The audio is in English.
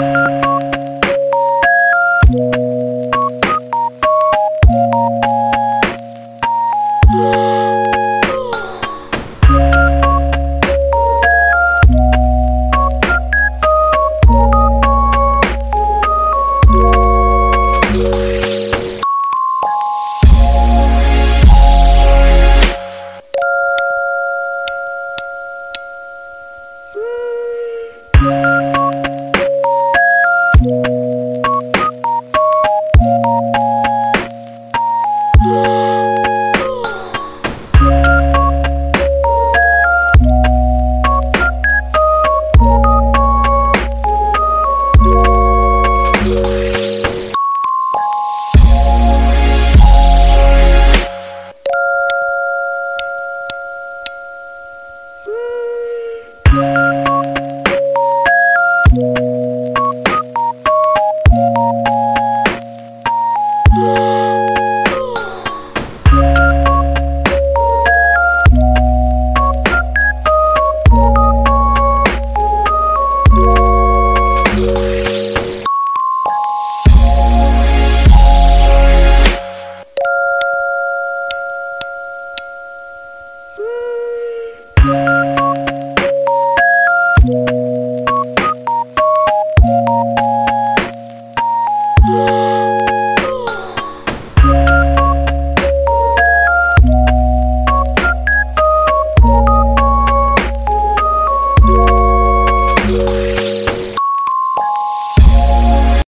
Yeah. Bye.